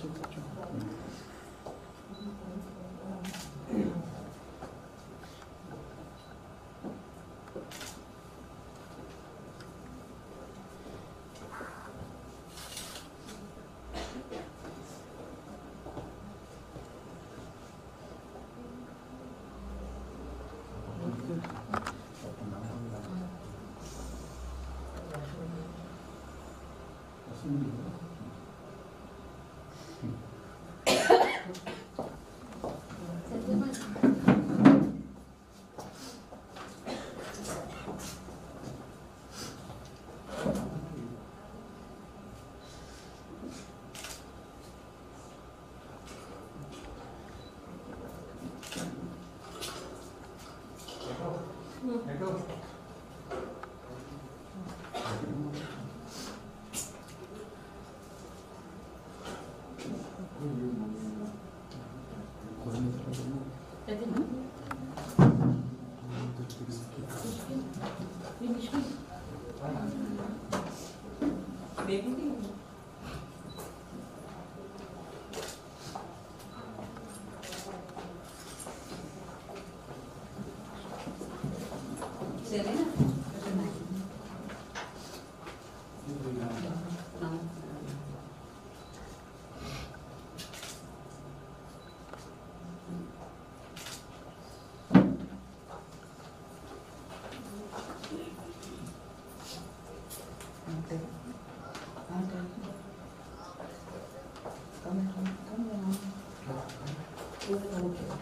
좀. देखो Luca.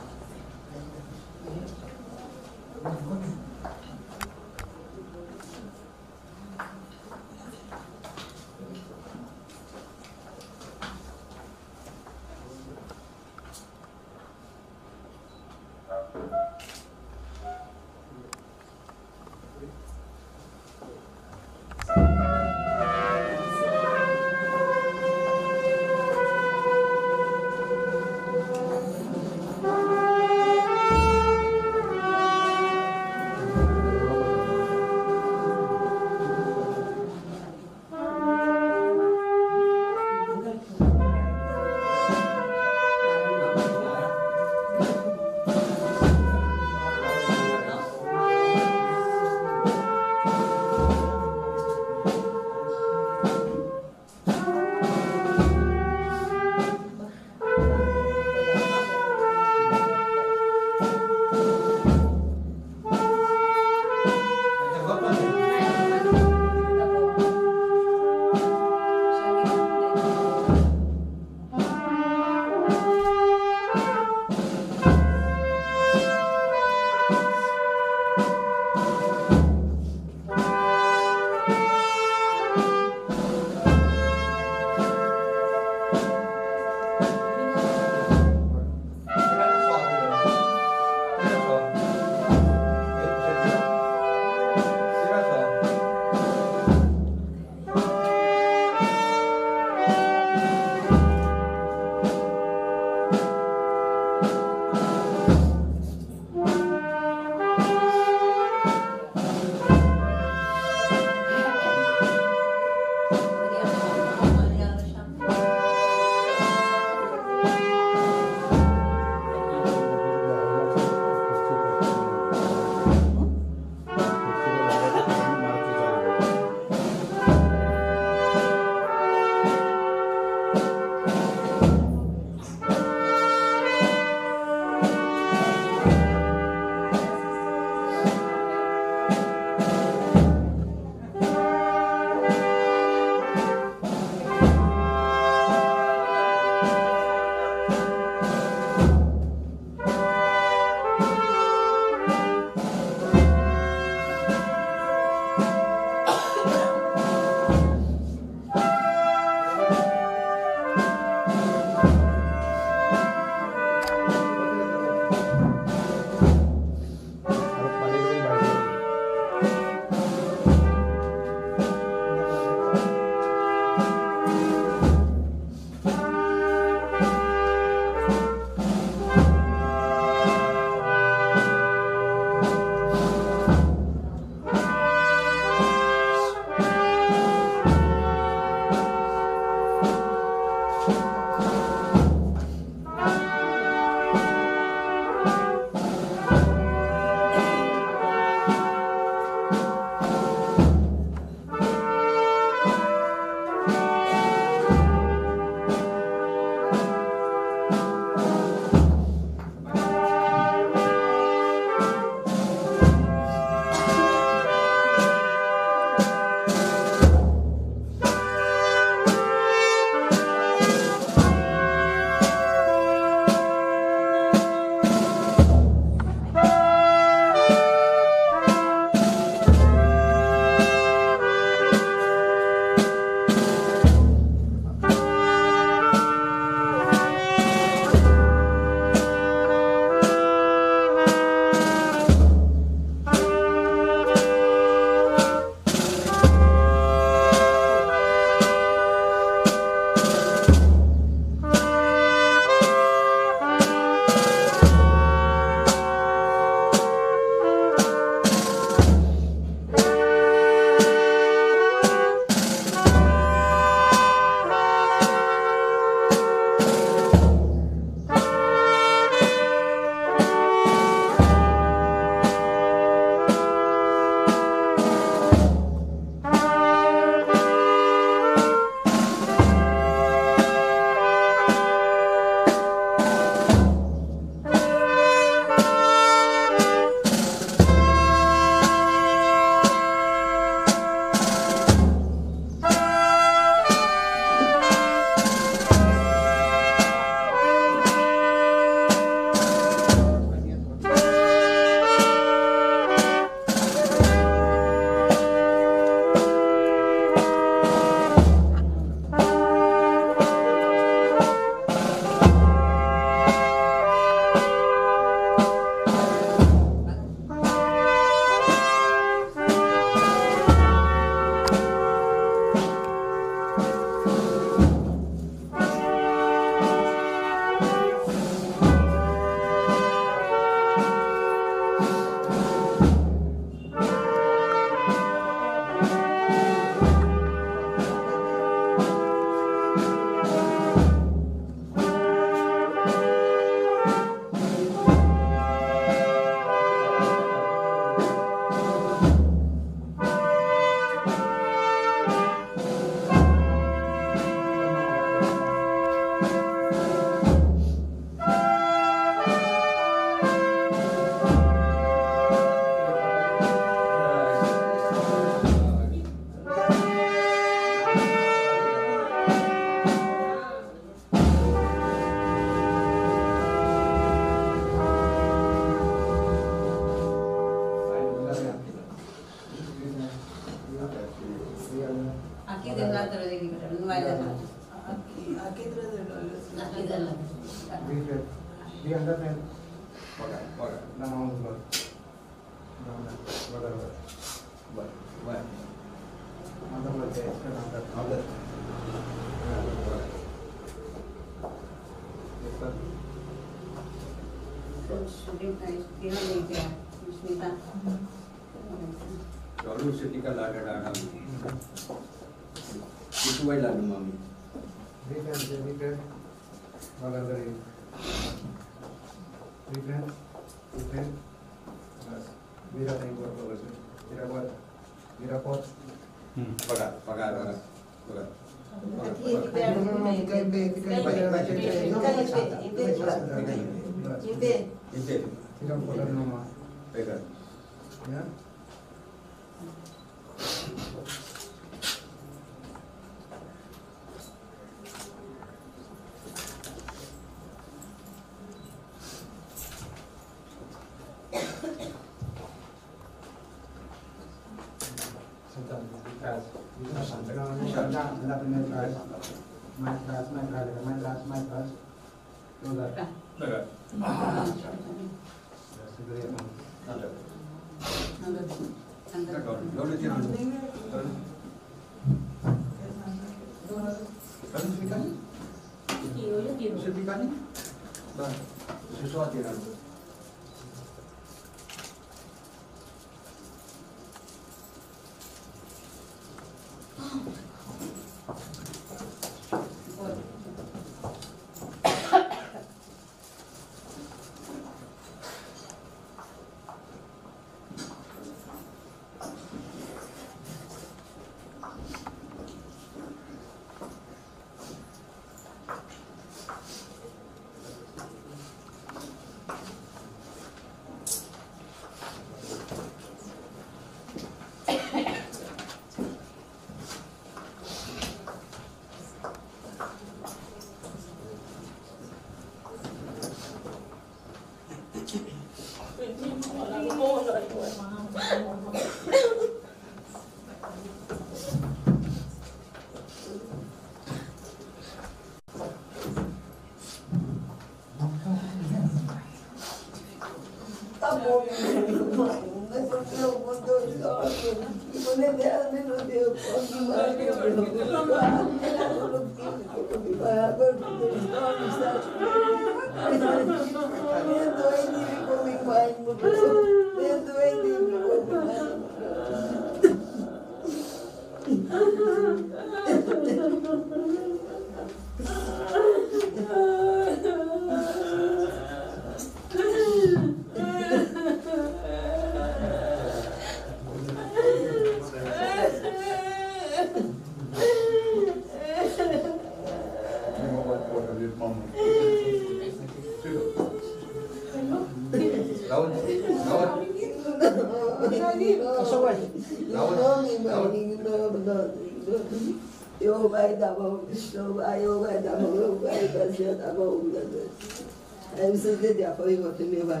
זה דאפוי ואתם יבאי.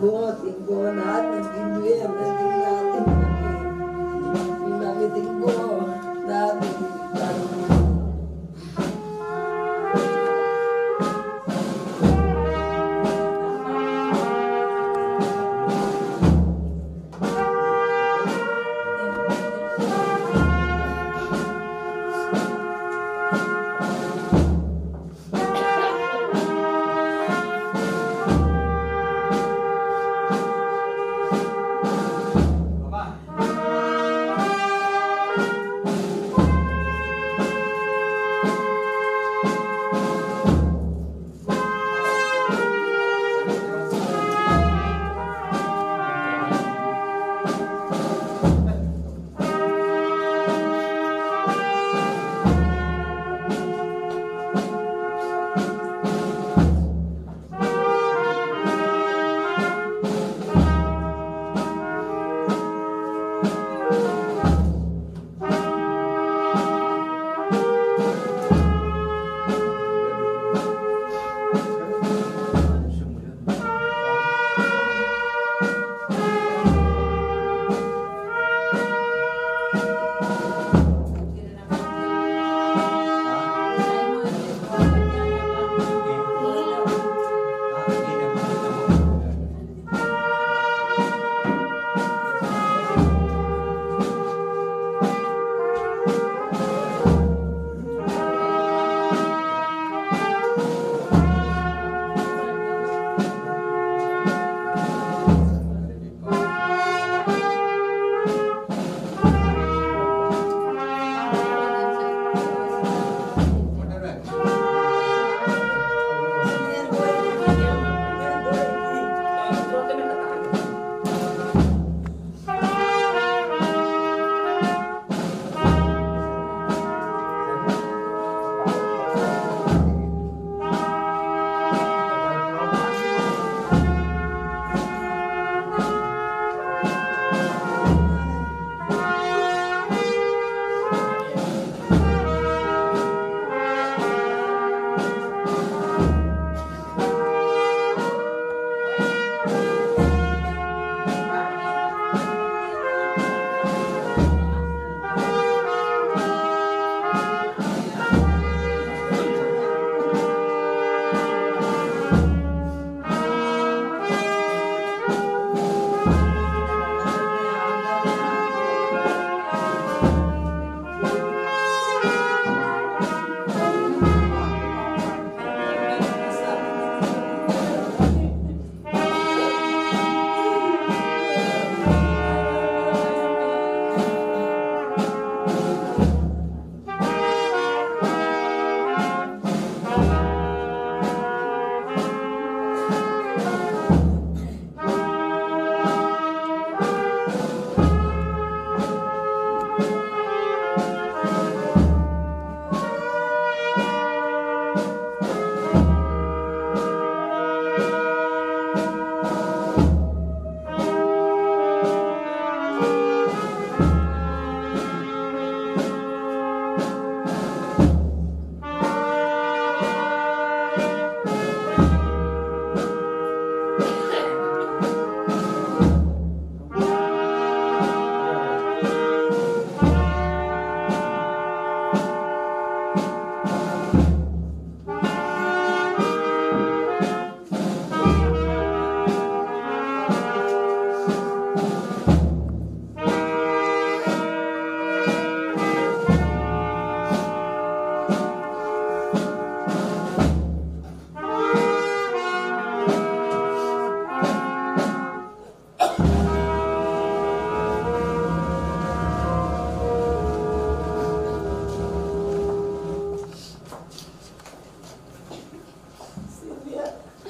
बहुत बहुत आत्मजीव हमने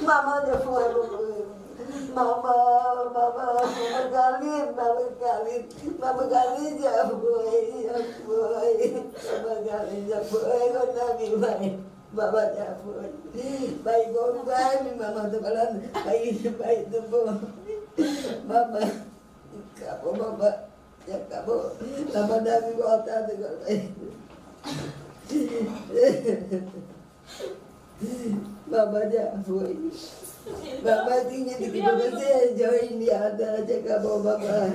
Mama dah keluar Mama, mama, mama kali, mama kali, mama kali ya boy, ya boy, mama kali ya boy, kau nak bimai, mama ya boy, baik kau kami, mama tu kalan, baik bayi tu mama, kamu mama, ya kamu, mama dah bimai kau tak tengok lagi. Babada foi. Babadinha de que você joinhada, te acabou babada.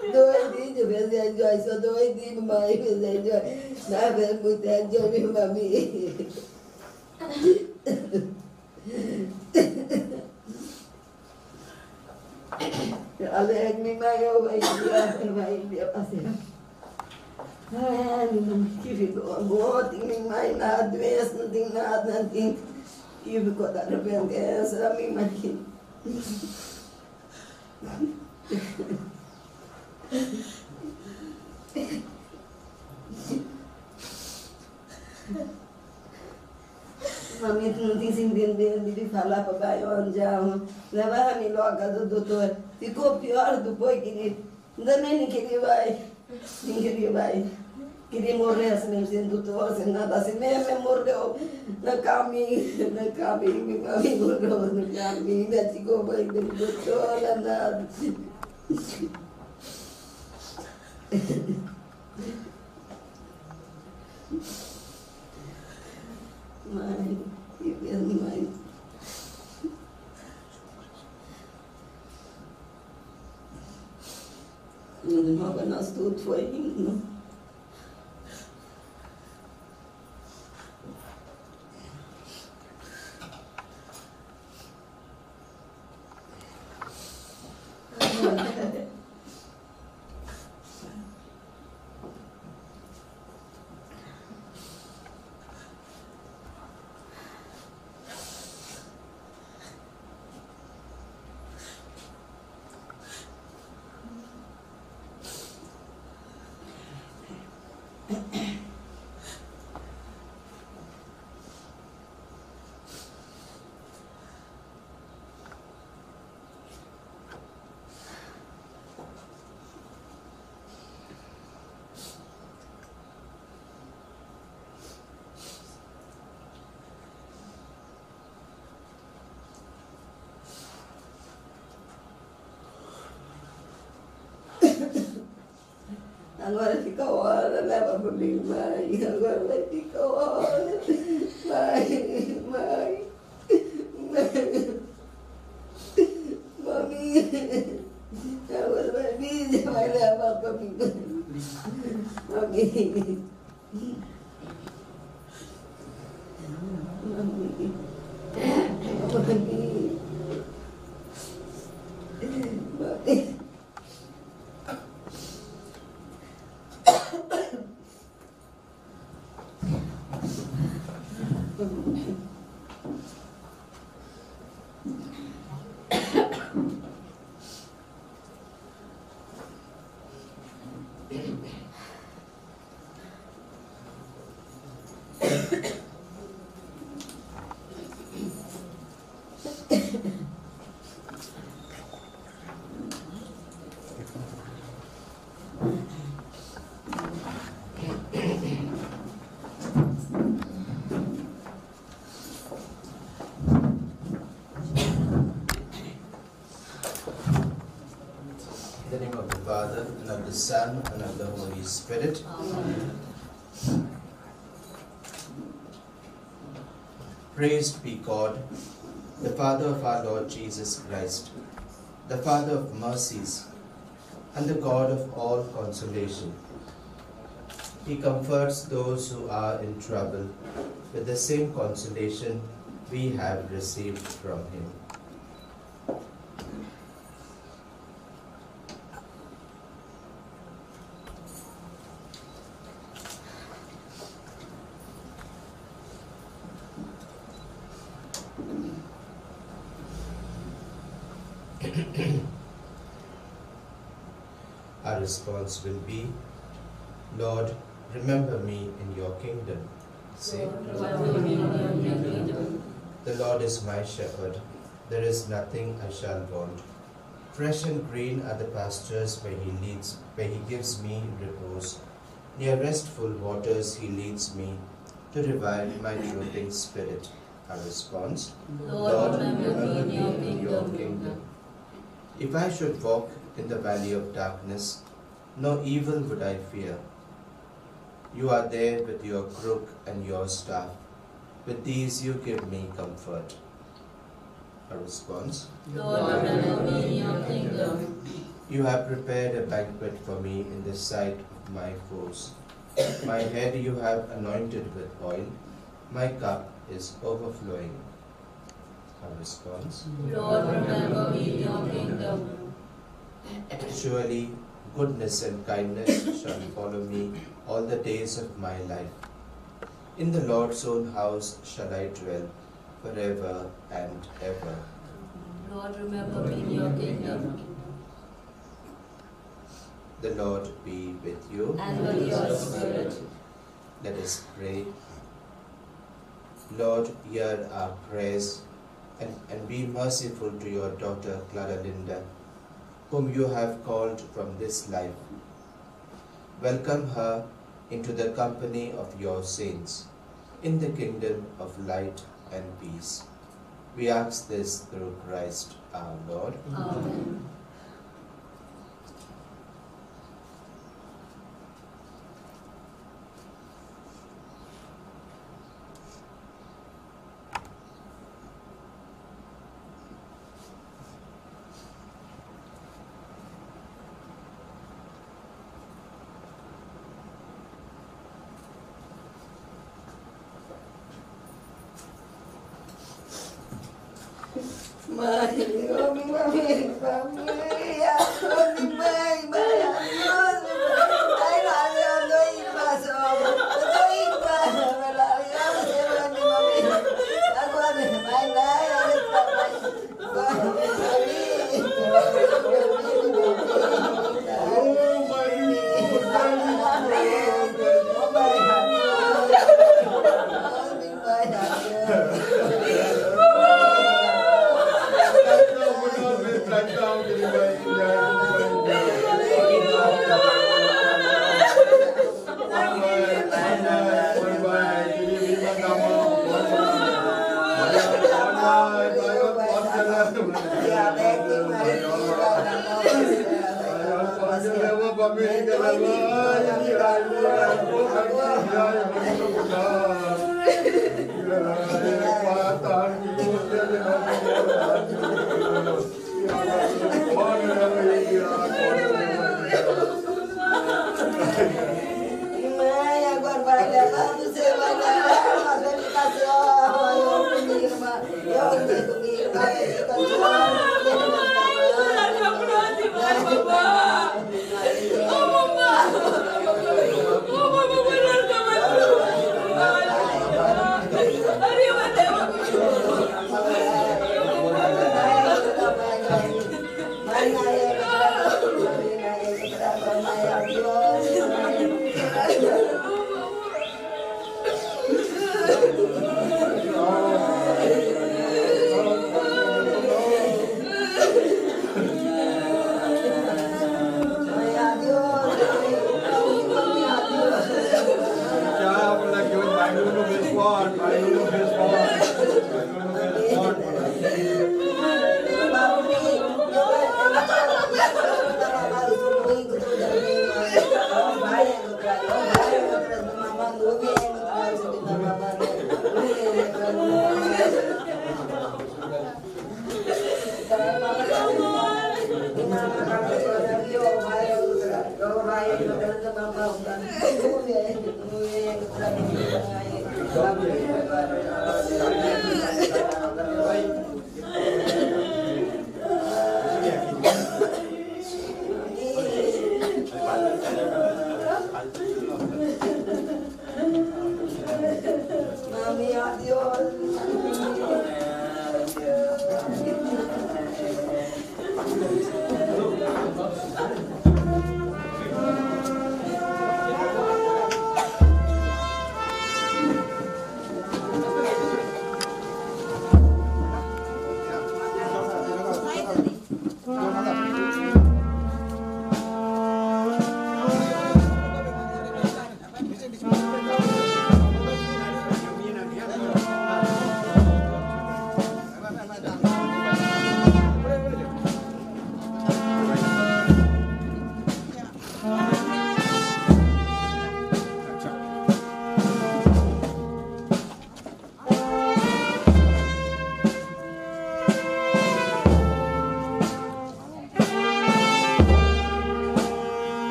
Doidinho, você joia, só doidinho, mãe, você joia. Na verdade, é você joia, mami. Alegre, mãe, eu vou enviar, vai enviar pra sempre. Ai, que ficou agora, não tem mais nada, doença, não tem nada, não tem. y yo me acuerdo de repente eso era mi imagen mami não disse entender me de falar papai onde é levava-me logo do doutor ficou pior depois que ele também não queria vai não queria vai queria morrer assim, não sendo tudo nada assim, minha mãe no caminho, no caminho, meu mãe morreu no caminho, ainda chegou a mãe do nada. Mãe, que Deus, mãe. Não demorou nós tudo, foi. thank Agora fica hora, leva para mim, mãe. Agora vai ficar hora. Father, and of the Son, and of the Holy Spirit. Praised be God, the Father of our Lord Jesus Christ, the Father of mercies, and the God of all consolation. He comforts those who are in trouble with the same consolation we have received from Him. Our response will be, Lord, remember me in your kingdom. Say, Lord, remember me in your kingdom. The Lord is my shepherd, there is nothing I shall want. Fresh and green are the pastures where he leads, where he gives me repose. Near restful waters he leads me to revive my drooping spirit. Our response, Lord, remember me in your in your kingdom. kingdom. If I should walk in the valley of darkness, no evil would I fear. You are there with your crook and your staff. With these you give me comfort. A response Lord, remember me in your kingdom. You have prepared a banquet for me in the sight of my foes. My head you have anointed with oil, my cup is overflowing. A response Lord, remember me in your kingdom. Surely goodness and kindness shall follow me all the days of my life. In the Lord's own house shall I dwell forever and ever. Lord, remember me in your kingdom. The Lord be with you. And with your spirit. Let us pray. Lord, hear our prayers and, and be merciful to your daughter Claralinda, whom you have called from this life. Welcome her into the company of your saints in the kingdom of light and peace. We ask this through Christ our Lord. Amen.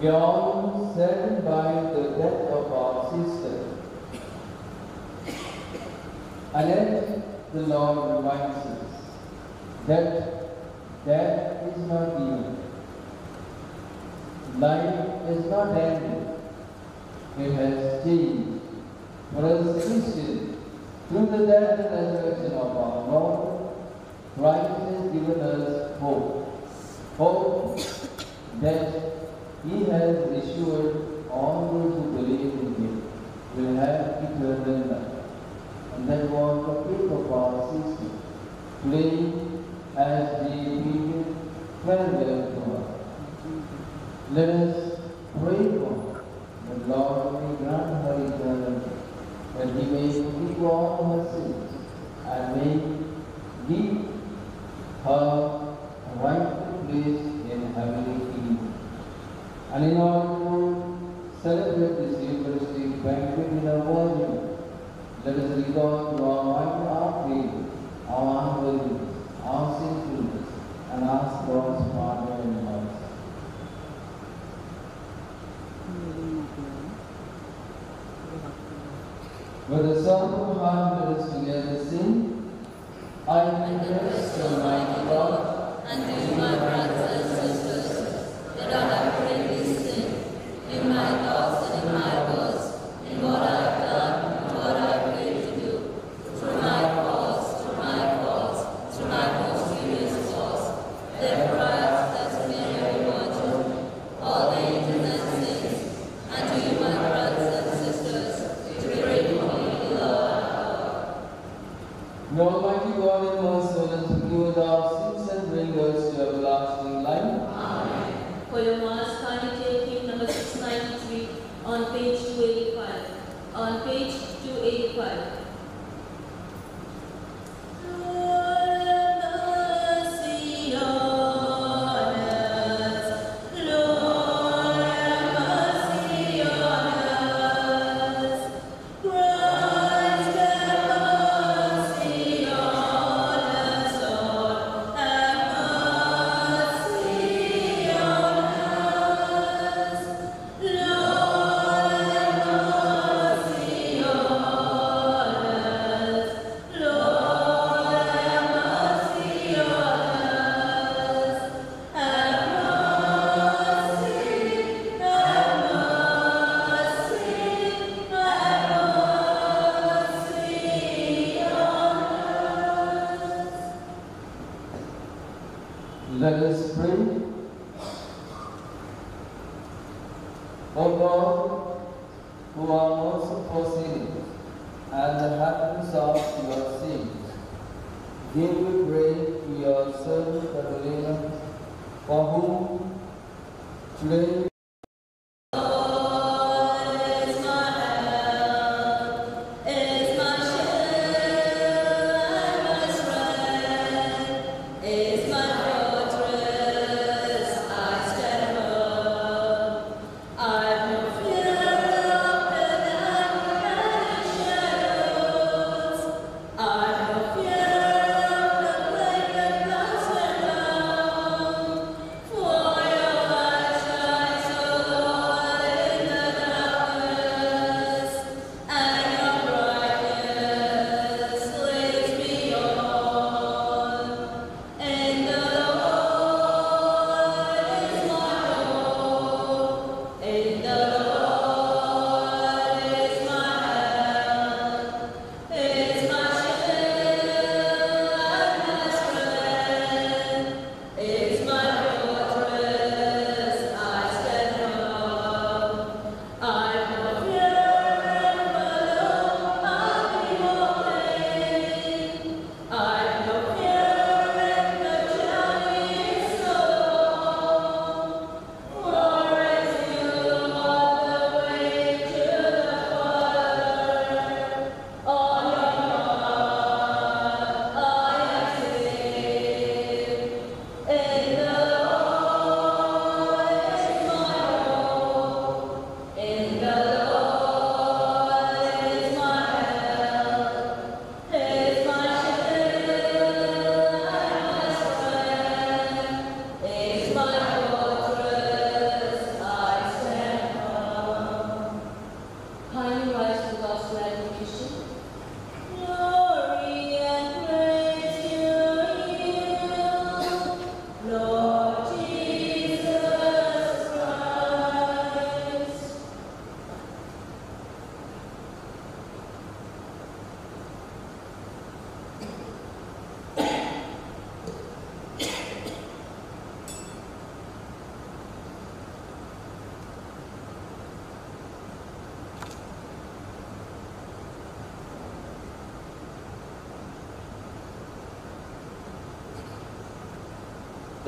We are saddened by the death of our sister. And then the Lord reminds us that death is not the end. Life is not ended. It has changed. For us Christians, through the death and resurrection of our Lord, Christ has given us hope. Hope that he has assured all those who believe in Him will have eternal life. And that was the fifth of our system, playing as the obedient parallel to us. Let us pray for the Lord may grant her eternal life, that He may forgive all her sins and may give her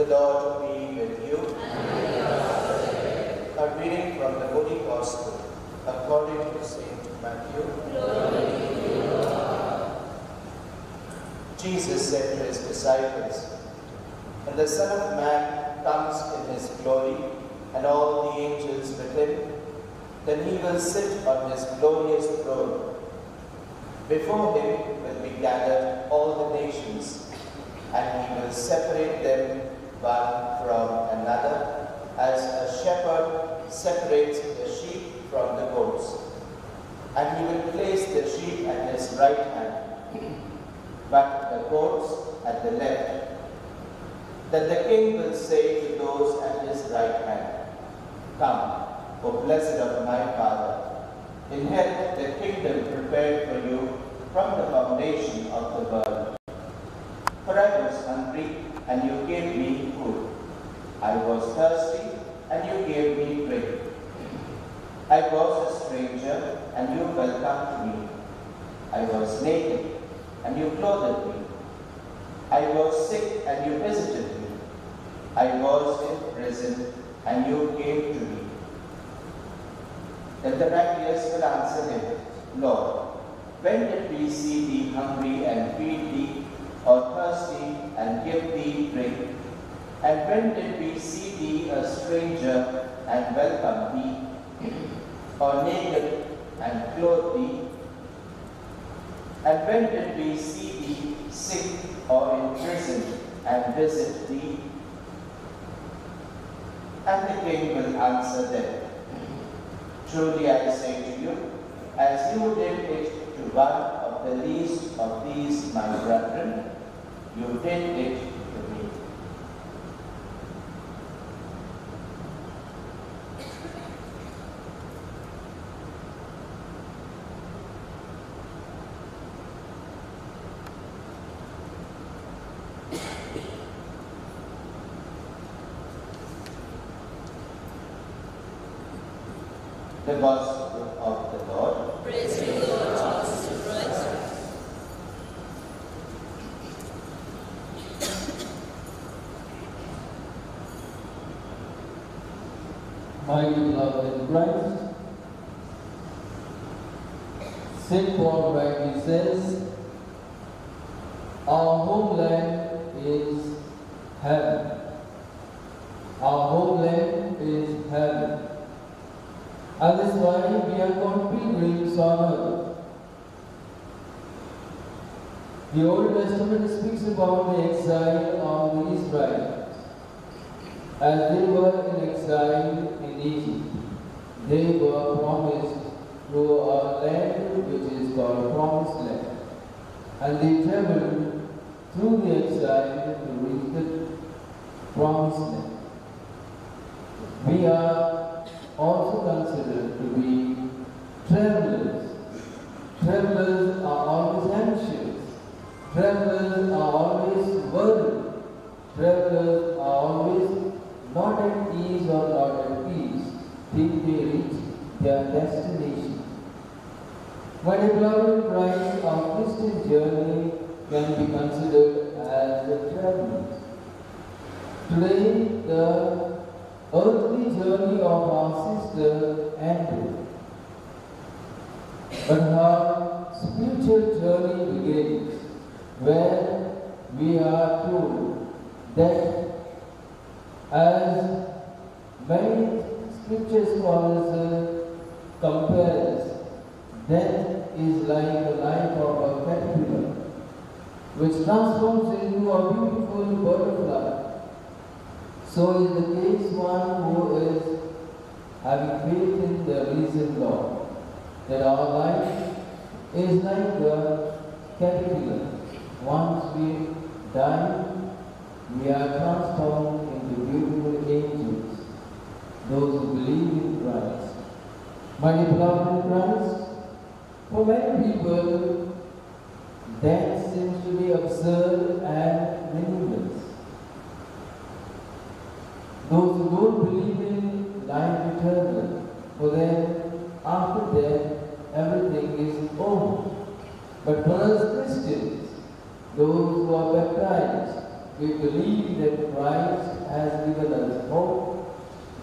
the Lord When did we see thee hungry and feed thee, or thirsty and give thee drink? And when did we see thee a stranger and welcome thee, or naked and clothe thee? And when did we see thee sick or in prison and visit thee? And the king will answer them, Truly I say to you, as you did it to one of the least of these, my brethren, you did it to me. The boss.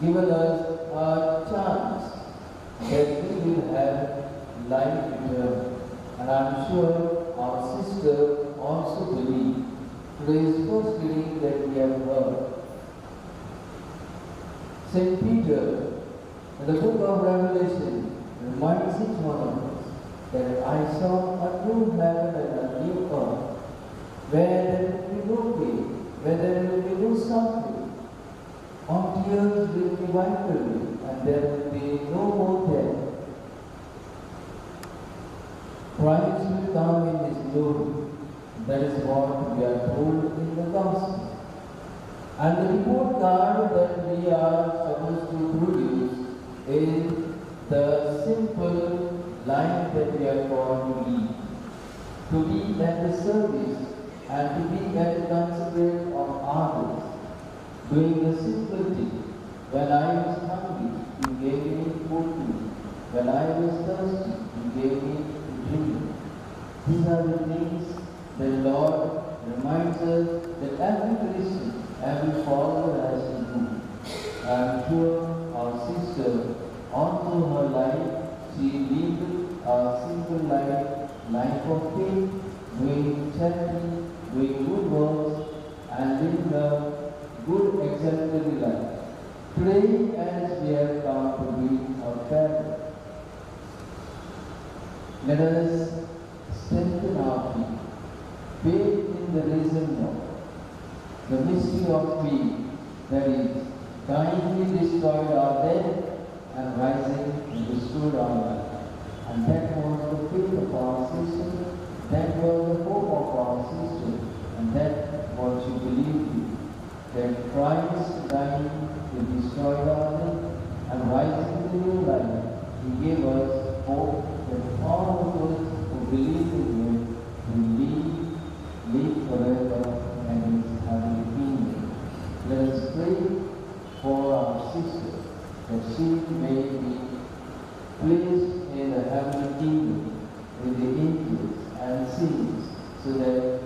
Given us a chance that we will have life eternal. And I'm sure our sister also believes. Today's first reading that we have heard. St. Peter, in the book of Revelation, reminds each one of us that I saw a new heaven and a new earth, where there will be no pain, where there will be no suffering. All tears will be wiped away, and there will be no more death. Christ will come in His glory. That is what we are told in the Gospel. And the report card that we are supposed to produce is the simple life that we are called to lead. To be at the service and to be at the considerate of others. Doing the simple thing. When I was hungry, you gave me food to. When I was thirsty, you gave me to drink. These are the things the Lord reminds us that every Christian, every follower has to do. I am sure our sister, all through her life, she lived a simple life, life of faith, doing charity, doing good works, and living a good exemplary life. Today, as we have come to be our family, let us strengthen our faith. Faith in the risen Lord. The mystery of faith, that is, kindly destroyed our death and rising and restored our life. And that was the faith of our sister, that was the hope of our sister, and that what she believed in. That Christ dying to destroy our death and rising to new life, He gave us hope that all of us who believe in Him will live live forever and in his heavenly kingdom. Let us pray for our sister that she may be placed in the heavenly kingdom with the angels and saints so that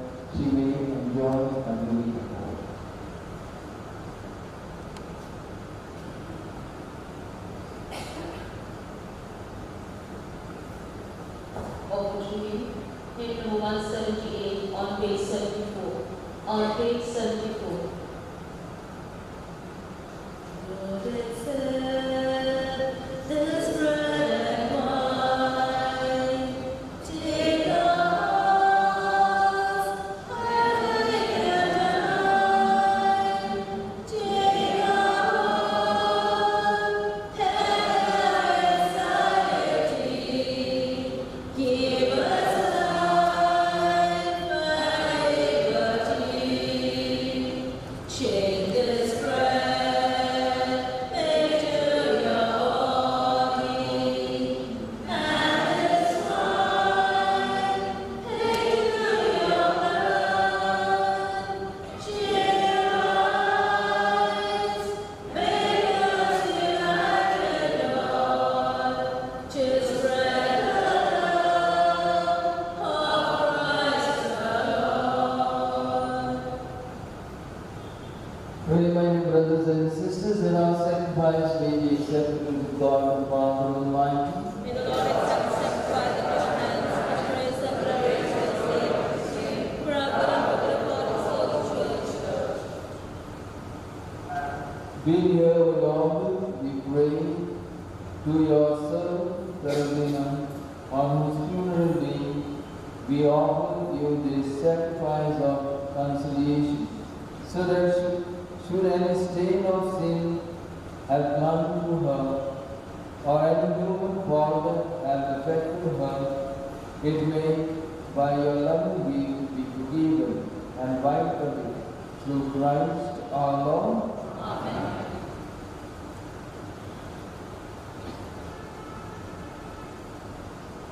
to your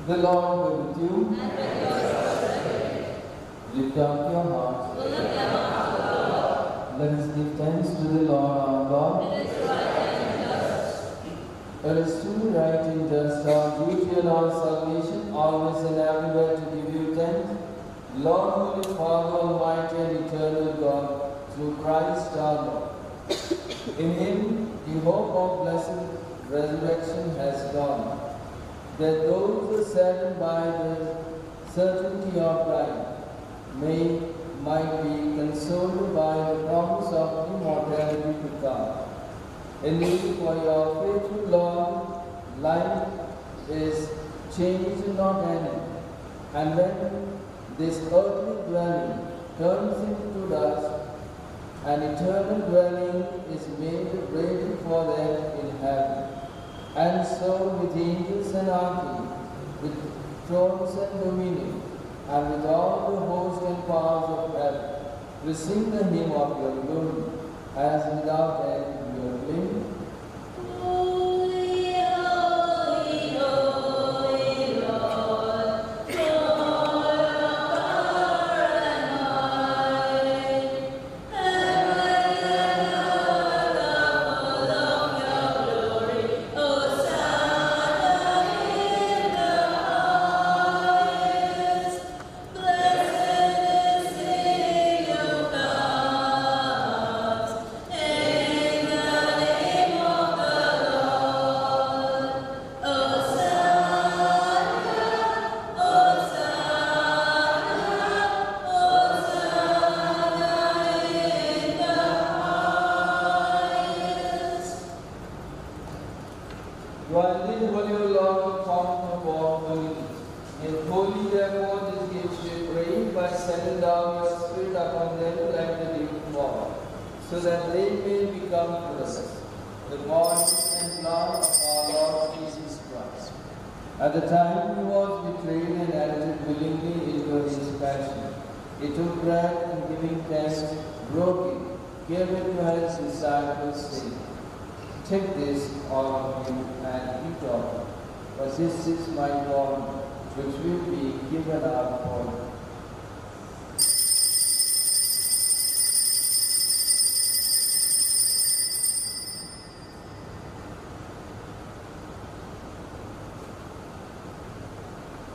The Lord be with you. Lift up your heart. Let us give thanks to the Lord our God. It is truly right and just our duty and our salvation, always and everywhere to give you thanks. Lord, Holy Father, Almighty and Eternal God, through Christ our Lord. In Him, the hope of blessed resurrection has dawned that those saddened by the certainty of life may might be consoled by the promise of immortality to come. this for your faithful Lord, life is changed not ended, and when this earthly dwelling turns into dust, an eternal dwelling is made ready for them in heaven. And so with angels and archangels, with thrones and dominion, and with all the hosts and powers of heaven, we sing the hymn of your glory, as without end your limit.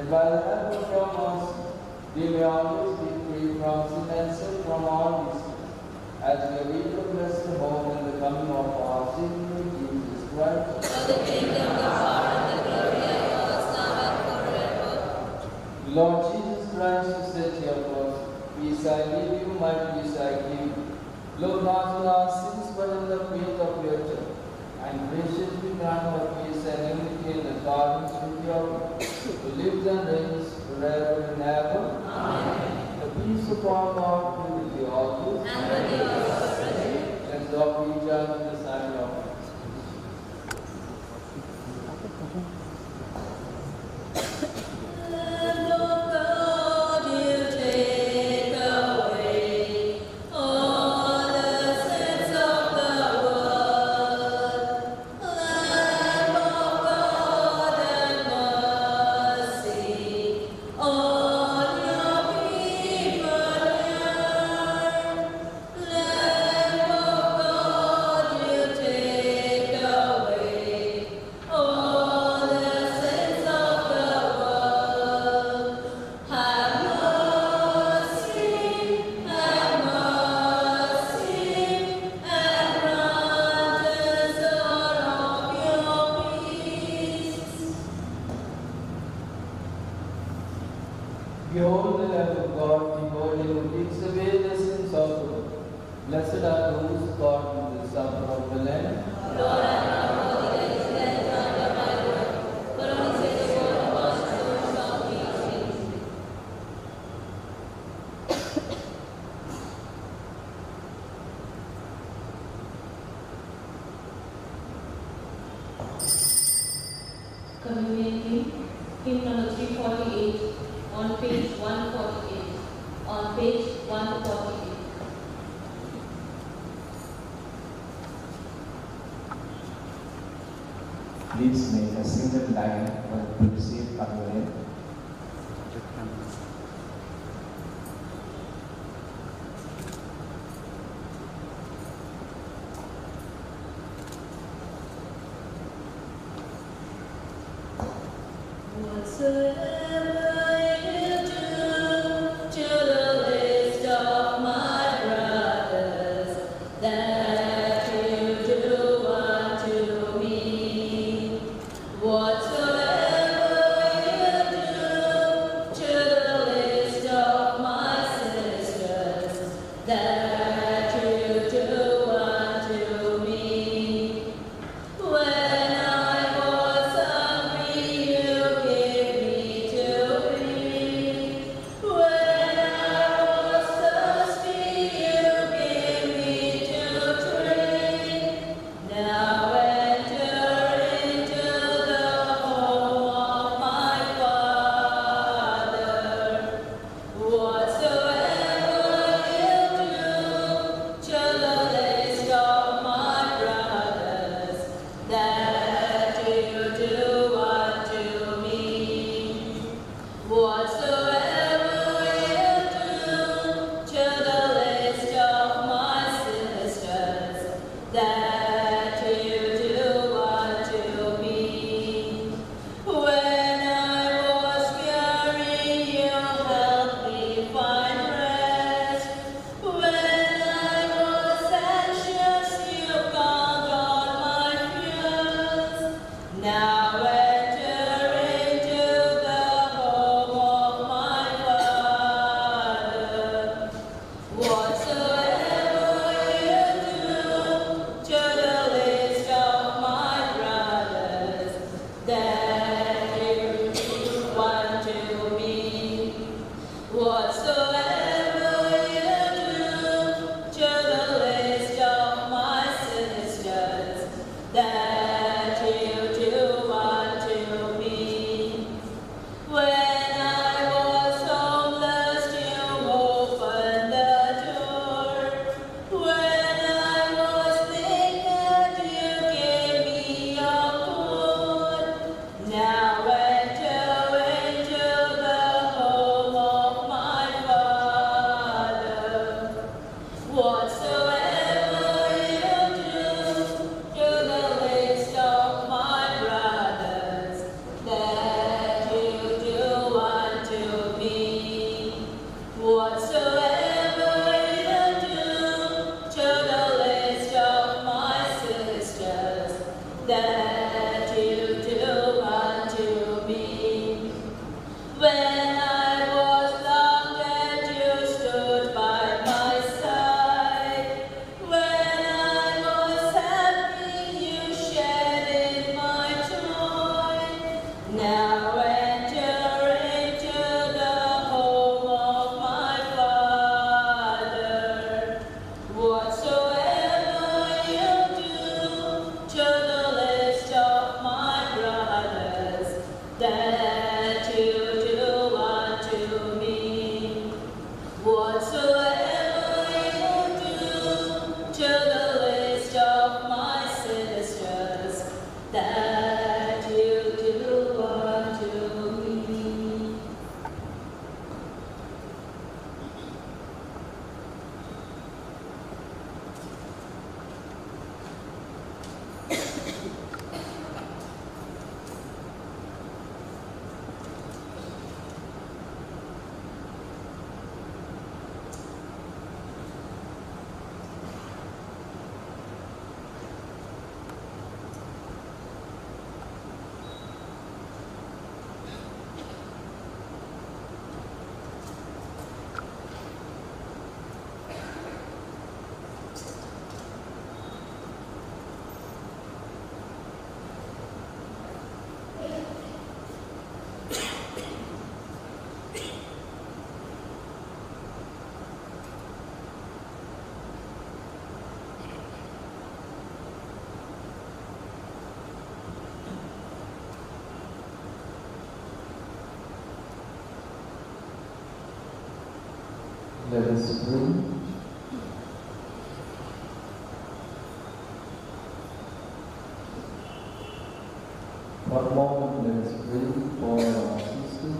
And by the help of your mercy, we may always be free from sin and sin from all disease, as we await the blessed hope and the coming of our Savior Jesus Christ. Lord Jesus Christ, you said to your cross, Peace I leave you, my peace I give you. Look not on our sins, but in the faith of your church and graciously grant her peace and unity in the gardens with your who lives and reigns forever and ever. Amen. The peace of our God be with you always. Let us pray. A moment, let us pray for our sister,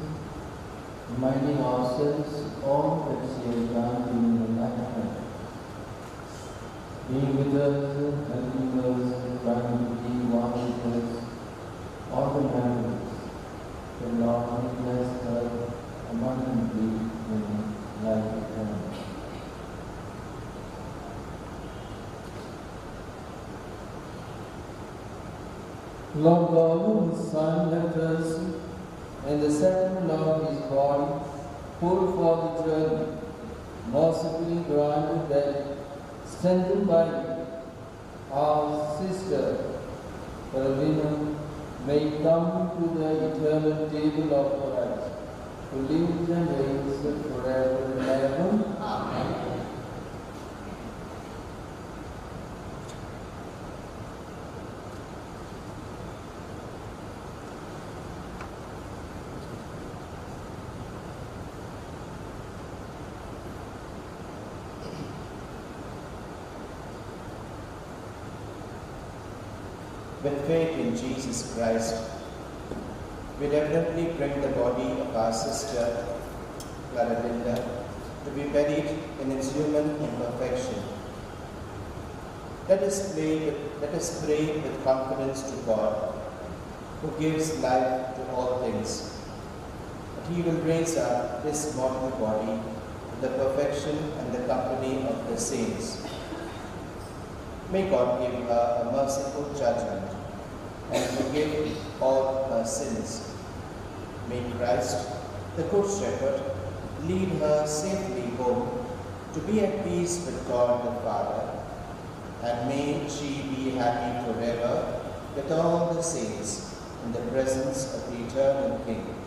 reminding ourselves all that she has done during the lifetime. Being with us, helping us, trying to be one with us, all the matters. The Lord bless her abundantly in life eternal. Lord God, whose Son left us and the sacrament of his body, poured forth the journey, mercifully granted that, strengthened by our sister Claralinda, may come to the eternal table of Christ, who lives and reigns forever and ever. Amen. With faith in Jesus Christ, we definitely bring the body of our sister, Claralinda, to be buried in its human imperfection. Let us, pray let us pray with confidence to God, who gives life to all things. That He will raise up this mortal body to the perfection and the company of the saints. May God give her a merciful judgment and forgive all her sins. May Christ, the Good Shepherd, lead her safely home to be at peace with God the Father, and may she be happy forever with all the saints in the presence of the eternal King.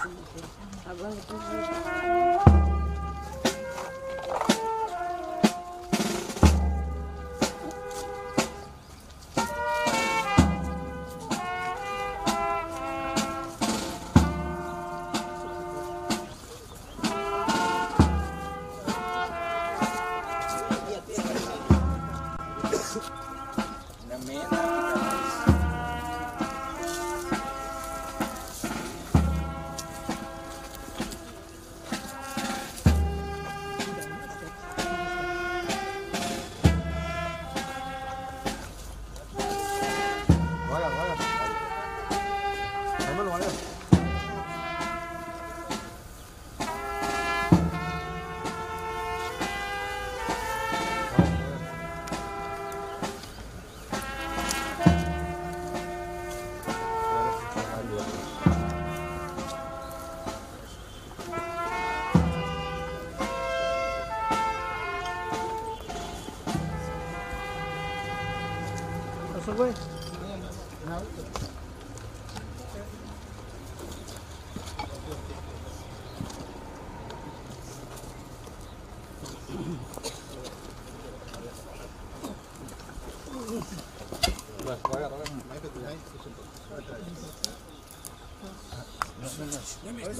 Спасибо. In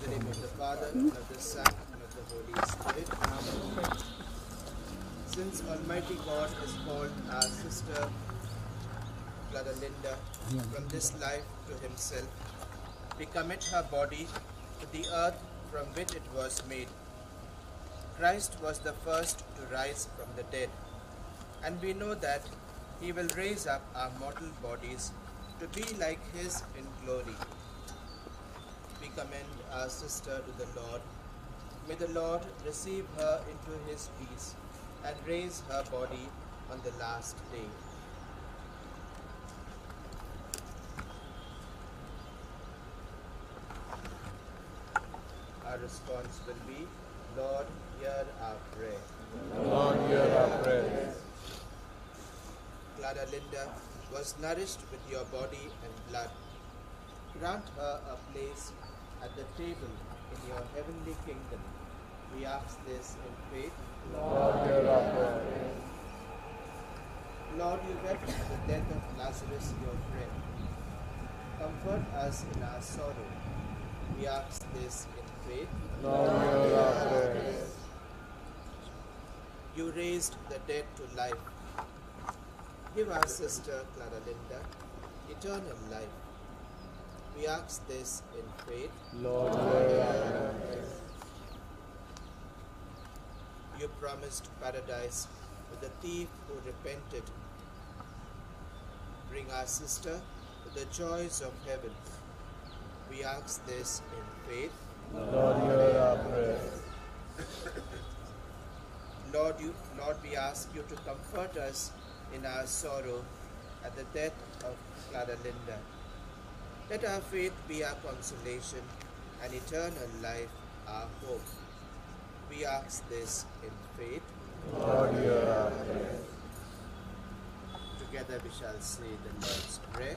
the name of the Father, and of the Son, and of the Holy Spirit. Amen. Since Almighty God has called our sister Claralinda from this life to Himself, we commit her body to the earth from which it was made. Christ was the first to rise from the dead, and we know that He will raise up our mortal bodies to be like His in glory we commend our sister to the Lord. May the Lord receive her into his peace and raise her body on the last day. Our response will be, Lord, hear our prayer. Lord, hear our prayer. Claralinda was nourished with your body and blood. Grant her a place at the table in your heavenly kingdom. We ask this in faith. Lord, hear our. Lord, you wept at the death of Lazarus, your friend. Comfort us in our sorrow. We ask this in faith. Lord, hear our. You raised the dead to life. Give our sister Claralinda eternal life. We ask this in faith. Lord. You promised paradise to the thief who repented. Bring our sister to the joys of heaven. We ask this in faith. Lord, hear our prayer. Lord, you, Lord, we ask you to comfort us in our sorrow at the death of Claralinda. Let our faith be our consolation and eternal life our hope. We ask this in faith. Lord. Together we shall say the Lord's Prayer.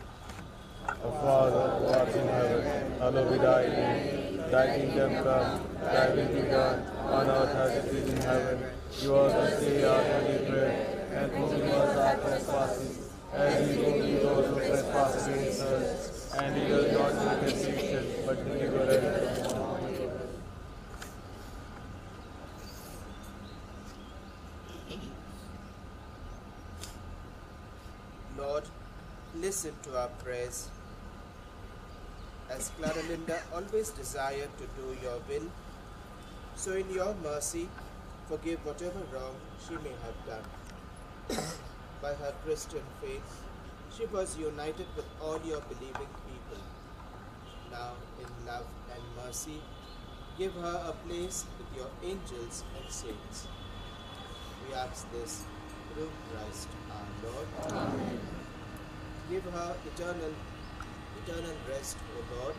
Our Father, who art in heaven, hallowed be thy name. Thy kingdom come, thy will be done, on earth as it is in heaven. Give us this day our daily bread, and forgive us our trespasses, as we forgive those who trespass against us. And lead us not into temptation, but deliver us from. Lord, listen to our prayers. As Claralinda always desired to do your will, so in your mercy, forgive whatever wrong she may have done. By her Christian faith, she was united with all your believing people. Now, in love and mercy, give her a place with your angels and saints. We ask this through Christ our Lord. Amen. Give her eternal, eternal rest, O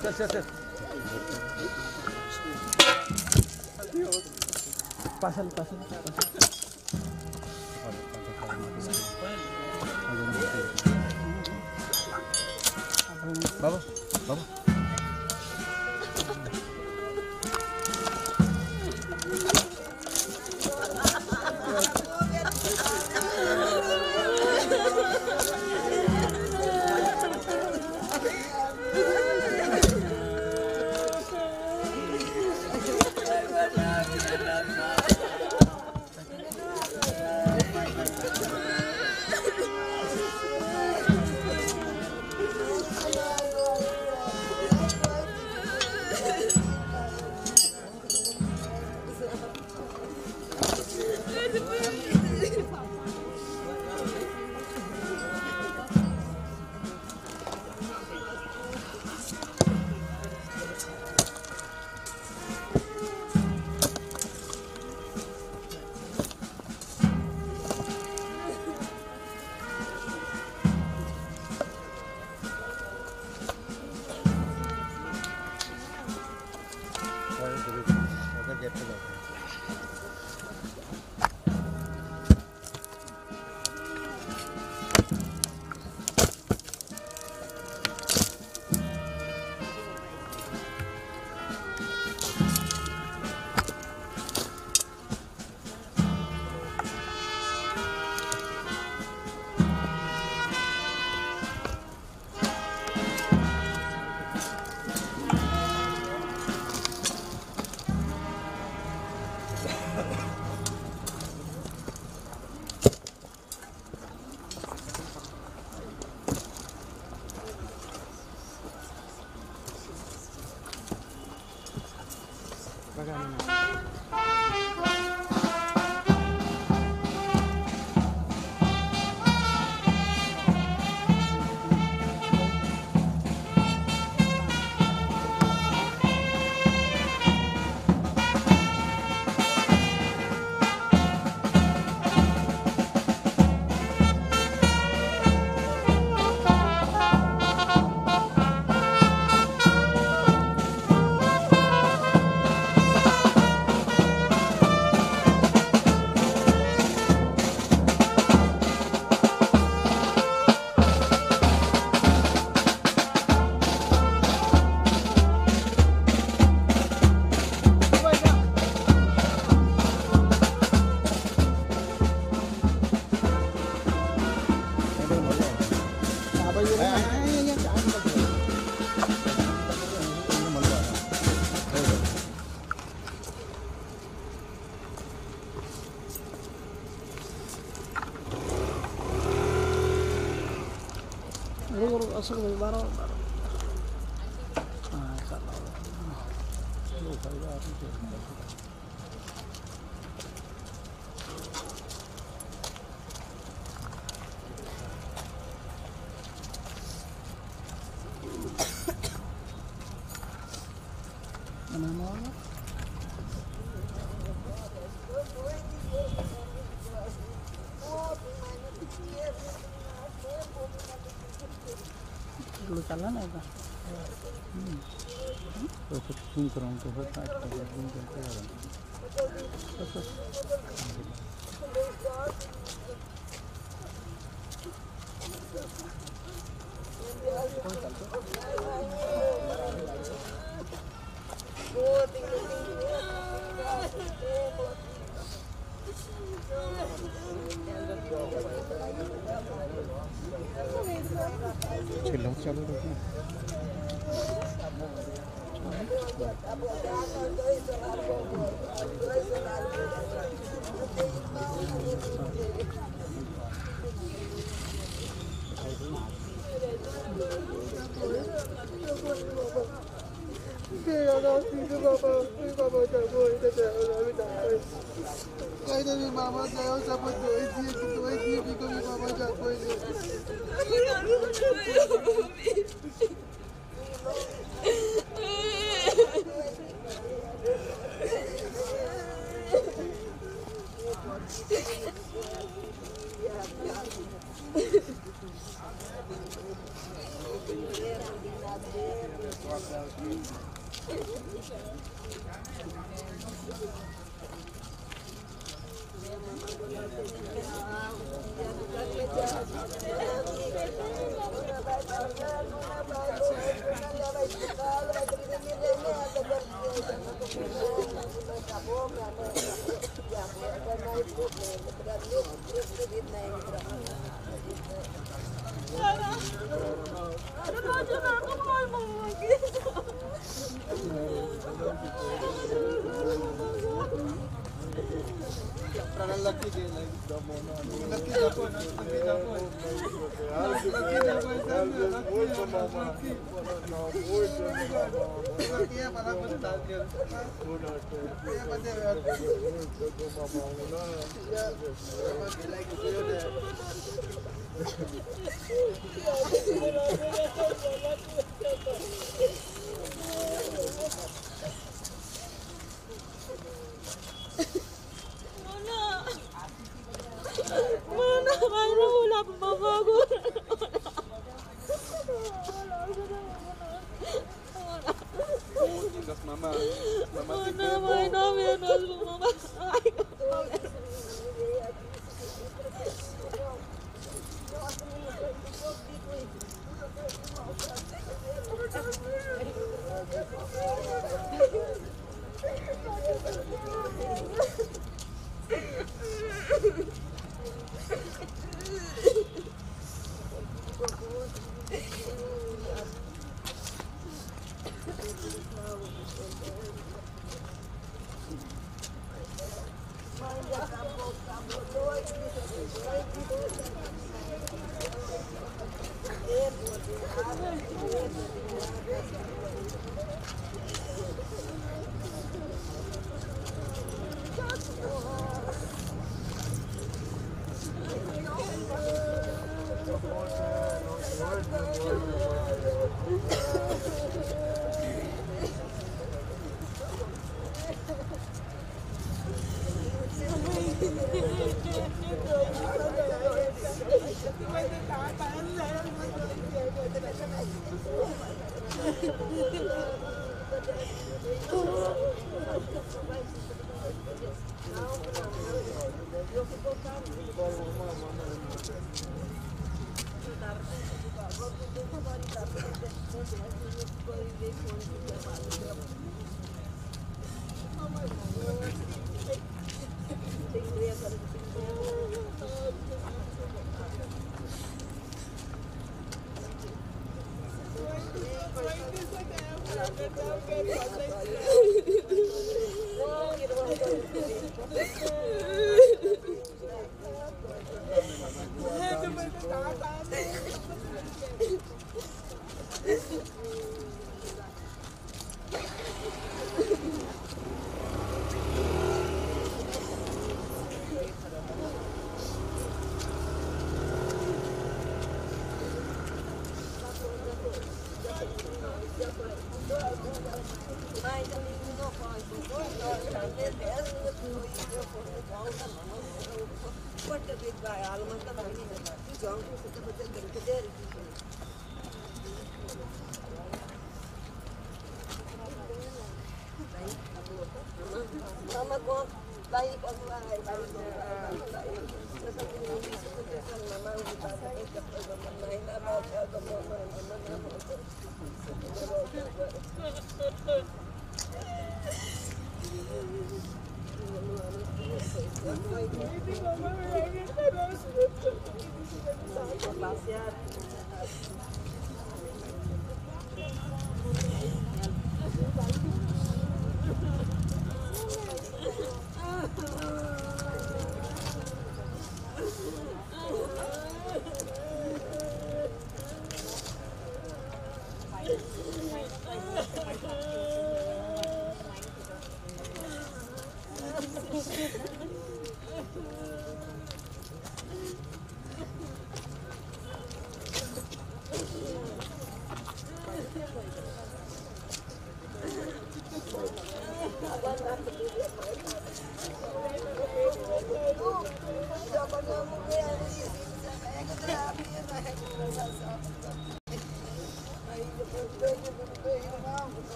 Ses ses ses. Pásale, pásale, pásale. Vamos, vamos. 我说了，不要。निकाला ना होगा? हम्म। तो कुछ zoom कराऊँ तो फिर fight कर zoom करके आ रहा हूँ। Então, já vou Ai, da minha mamãe, eu já vou dois dias.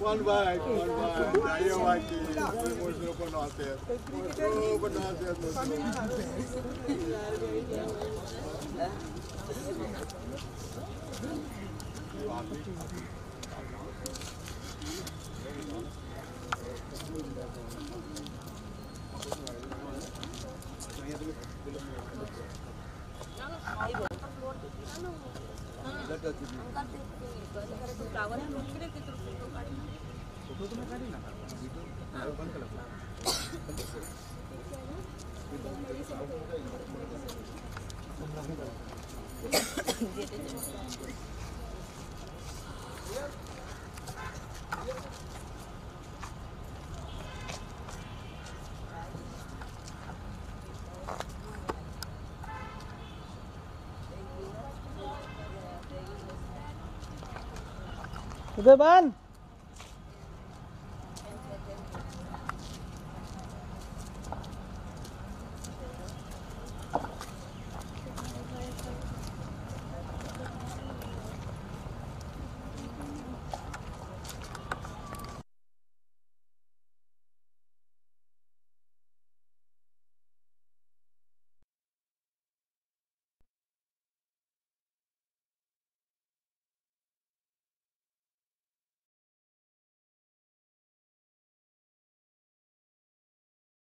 One bite, one by. Aí eu aqui, mostrou para nós. Mostrou para nós. Mostrou. Kızı ben.